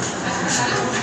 ハハハハ!